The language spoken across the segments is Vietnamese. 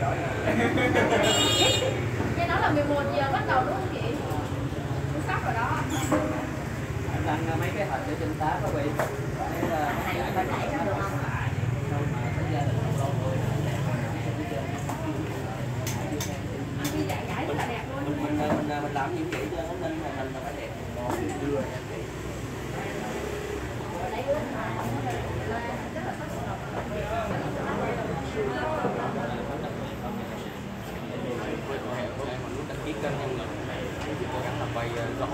Nghe nói là 11 giờ bắt đầu đúng không chị? Tôi sắp rồi đó. đăng mấy cái hình để trên tá có bị để là giải thích được không Đi giải giải rất là đẹp luôn. mình mình mình mình làm những gì cho nó nên là mình là phải đẹp đăng nhân lực này, thì cố gắng là quay ờ, rõ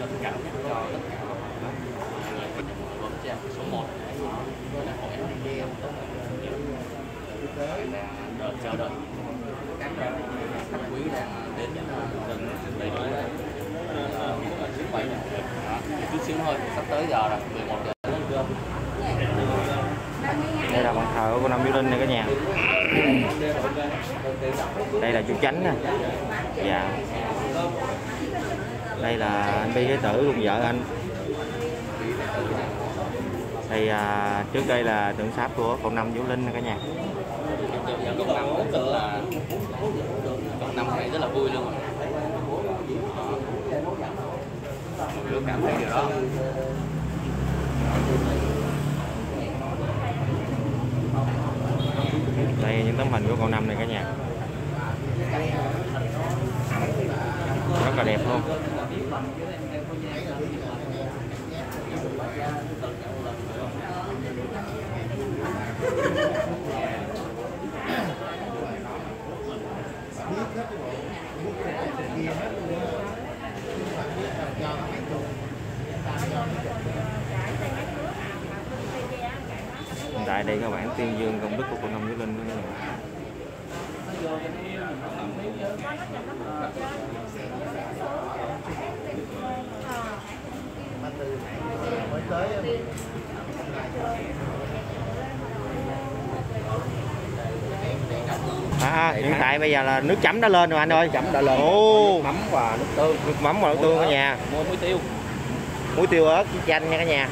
tình cảm nhất cho tất cả các bạn gồm trang số 1 là hội NDM là đợi chờ đợi. Các khách quý đang đến ờ, gần đầy đủ ờ, chuyến bay này à, chút xíu thôi, sắp tới giờ rồi 11 giờ. đến cơm đây là bàn thờ của cô Năm Vũ Linh này cả nhà. Đây là chú chánh nè. Dạ. Đây là anh Bi Thế Tử cùng vợ anh. Đây à, trước đây là tượng sáp của cậu Năm Vũ Linh nè cả nhà. Giờ năm rất là cộng năm này rất là vui luôn Tôi cảm thấy điều đó đây những tấm hình của cậu Năm này cả nhà. Rất là đẹp luôn. Hiện tại đây các bạn tuyên dương công đức của cô Năm Vũ Linh đó cả nhà. À, hiện tại bây giờ là nước chấm đã lên rồi anh ơi. chấm đã lên Ồ, mắm và nước tương nước mắm và nước tương cả nhà. mua muối tiêu Muối tiêu ớt chanh nha cả nhà.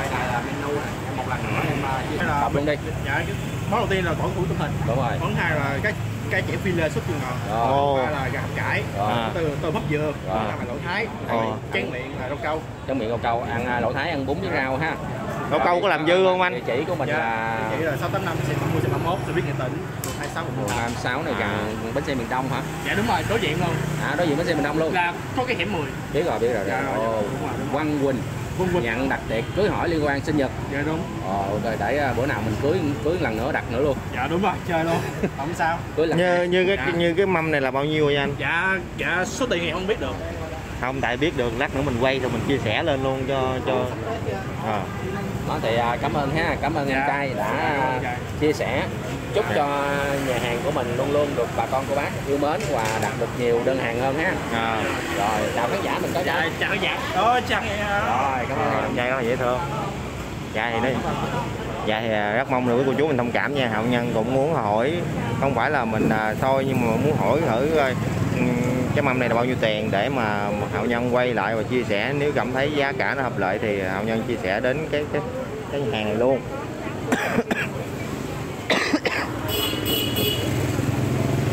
Đây này là menu này. Em một lần nữa em Đây là tập luôn đi dạ món đầu tiên là tỏi củi tôm thịt đúng rồi. Món hai là cái cái chẻ phi lê súp chua ngọt rồi. Ồ. ba là gà hấp cải À. từ tôm hấp dừa Rồi. năm là lẩu thái. Ồ. chén miệng là rau câu. Trong miệng câu câu ăn à, lẩu thái ăn bún với rau ha. Rau câu có làm dư không anh? địa chỉ của mình dạ là chỉ là sáu tám năm xe tám mươi xe tám mốt xe biết nghệ tỉnh hai sáu một 26 này gần bến xe miền Đông hả? Dạ đúng rồi đối diện luôn. À đối diện bến xe miền Đông luôn. Là có cái hẻm 10 biết rồi biết rồi, dạ rồi. rồi Ồ, đúng rồi đúng rồi. Quang Quỳnh nhận đặt tiệc cưới hỏi liên quan sinh nhật. Dạ đúng. Ồ, ok để à, bữa nào mình cưới cưới lần nữa đặt nữa luôn. Dạ đúng rồi chơi luôn. Không sao. Cưới lần Như như cái Dạ. như cái mâm này là bao nhiêu vậy anh? dạ dạ số tiền thì không biết được Không tại biết được lát nữa mình quay rồi mình chia sẻ lên luôn cho cho à. đó thì à, cảm ơn ha cảm ơn Dạ. anh trai đã à, chia sẻ. Chúc cho nhà hàng của mình luôn luôn được bà con cô bác yêu mến và đặt được nhiều đơn hàng hơn ha. À. rồi chào khán giả mình có dạ chào. chào dạ đó chào rồi cảm ơn Em. Trai rất là dễ thương. Dạ thì đây dạ thì à, rất mong được với cô chú mình thông cảm nha. Hậu nhân cũng muốn hỏi không phải là mình à, thôi nhưng mà muốn hỏi thử coi cái mâm này là bao nhiêu tiền để mà hậu nhân quay lại và chia sẻ? Nếu cảm thấy giá cả nó hợp lợi thì hậu nhân chia sẻ đến cái cái cái hàng này luôn.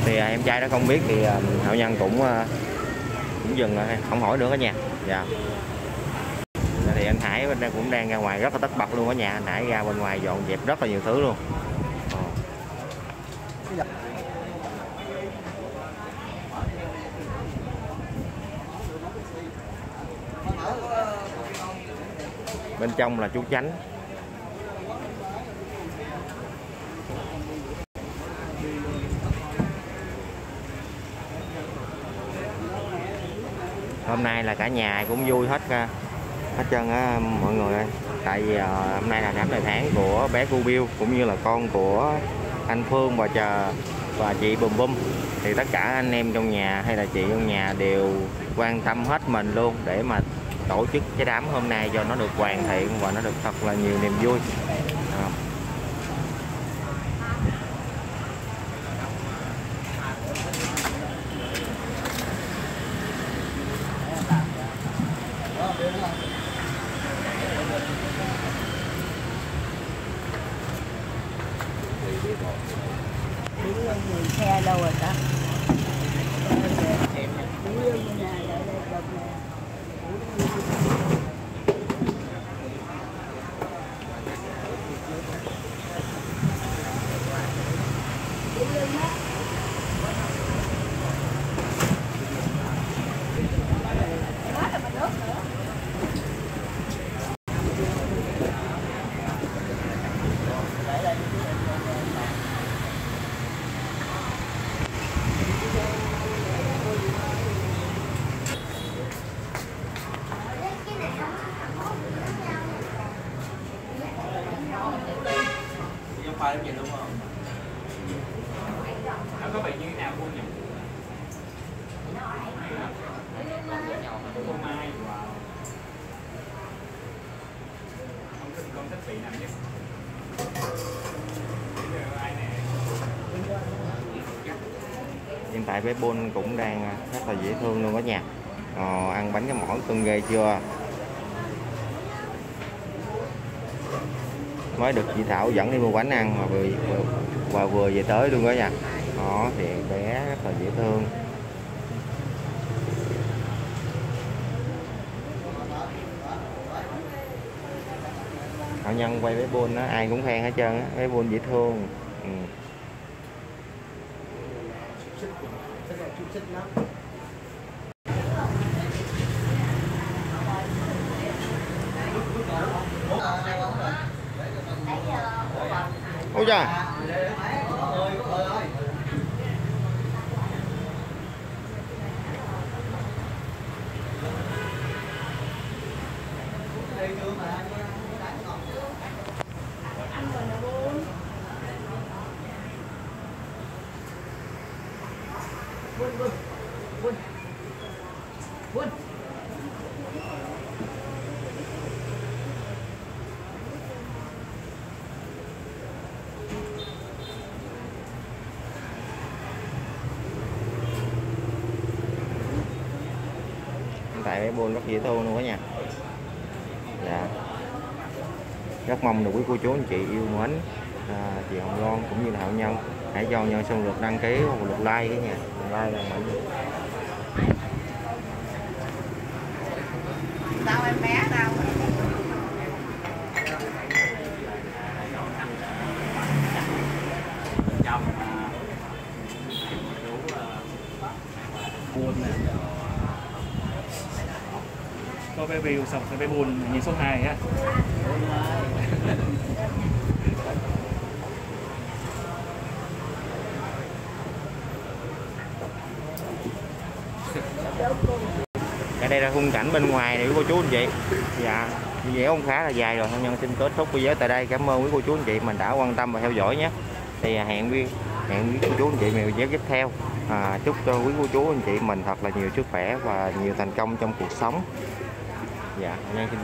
Thì à, em trai đó không biết thì à, hậu nhân cũng à, cũng dừng rồi không hỏi nữa cả nhà. Dạ. Thì anh Hải bên đây cũng đang ra ngoài rất là tất bật luôn ở nhà. Anh Hải ra bên ngoài dọn dẹp rất là nhiều thứ luôn. Ờ. Dạ. Bên trong là chú chánh. Hôm nay là cả nhà cũng vui hết ra hết trơn á, mọi người ơi. Tại vì à, hôm nay là đám đời tháng của bé cu biêu, cũng như là con của anh phương và chờ, và chị bùm bum thì tất cả anh em trong nhà hay là chị trong nhà đều quan tâm hết mình luôn để mà tổ chức cái đám hôm nay cho nó được hoàn thiện và nó được thật là nhiều niềm vui. Đó. Đúng người xe đâu rồi ta? Nhà đây nè Thank you là mình nước nữa. Không phải em nhìn đúng không? nó có bị như thế nào không nhỉ cô mai wow con thích vị nào nhất hiện tại bé Bôn cũng đang rất là dễ thương luôn đó nha. Ờ, ăn bánh cái mỏi cưng ghê chưa? Mới được chị Thảo dẫn đi mua bánh ăn mà vừa, vừa và vừa về tới luôn đó nha. Đó thì bé rất là dễ thương. Hảo nhân, quay bé Bôn á, ai cũng khen hết trơn á bé Bôn dễ thương ừ. Ôi trời Hiện tại cái Bôn rất dễ thương luôn đó nha. Dạ. Rất mong được quý cô chú anh chị yêu mến à, chị Hồng Loan cũng như là Hậu Nhân hãy cho nhân xong lượt đăng ký một lượt like cái nha. Like là mạnh sao em bé đâu? trong chú nè có bé view xong rồi bé buôn, nhìn số 2 á ra khung cảnh bên ngoài này quý cô chú anh chị. Dạ Video cũng khá là dài rồi. Nhân xin kết thúc video tại đây. Cảm ơn quý cô chú anh chị mình đã quan tâm và theo dõi nhé. Thì à, hẹn quý hẹn quý cô chú anh chị mình video tiếp theo. À, Chúc cho quý cô chú anh chị mình thật là nhiều sức khỏe và nhiều thành công trong cuộc sống. Dạ Nhân xin